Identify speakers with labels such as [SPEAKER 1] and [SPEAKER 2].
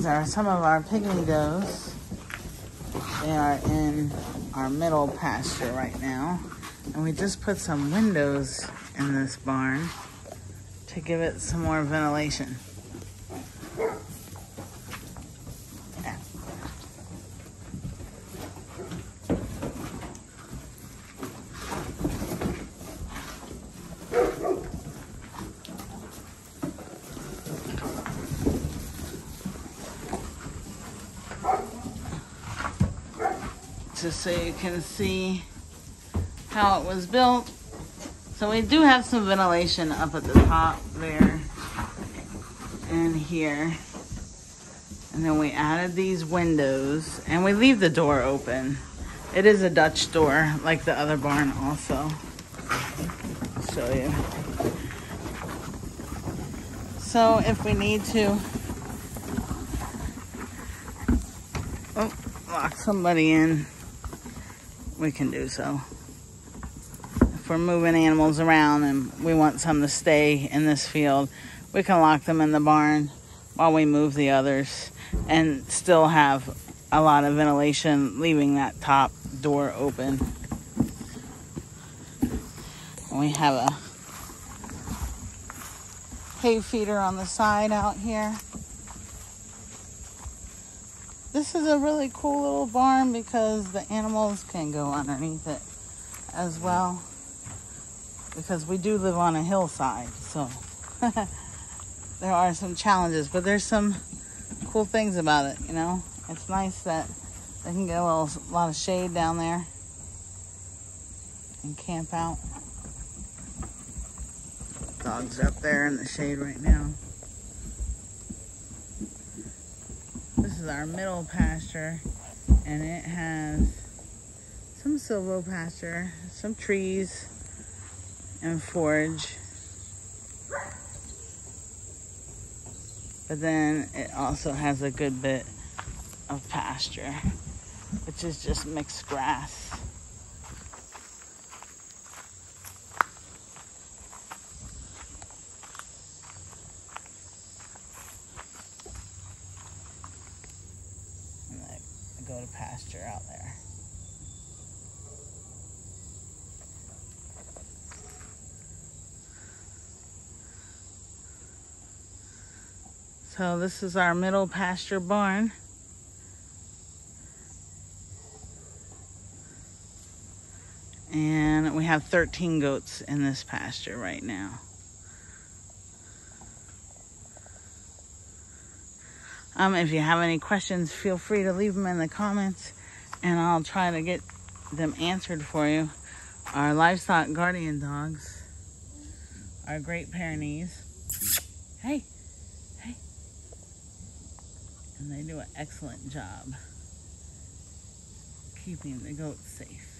[SPEAKER 1] these are some of our pygmy does. They are in our middle pasture right now. And we just put some windows in this barn to give it some more ventilation. Just so you can see how it was built. So we do have some ventilation up at the top there and here. And then we added these windows and we leave the door open. It is a Dutch door like the other barn also. Show you. So if we need to oh, lock somebody in, we can do so. If we're moving animals around and we want some to stay in this field, we can lock them in the barn while we move the others and still have a lot of ventilation leaving that top door open. We have a hay feeder on the side out here. This is a really cool little barn because the animals can go underneath it as well. Because we do live on a hillside, so there are some challenges, but there's some cool things about it, you know. It's nice that they can get a little, lot of shade down there and camp out. Dogs up there in the shade right now. Is our middle pasture and it has some silvopasture, some trees, and forage. But then it also has a good bit of pasture, which is just mixed grass. To pasture out there. So this is our middle pasture barn. And we have 13 goats in this pasture right now. Um, if you have any questions, feel free to leave them in the comments and I'll try to get them answered for you. Our livestock guardian dogs are Great Pyrenees. Hey, hey. And they do an excellent job keeping the goats safe.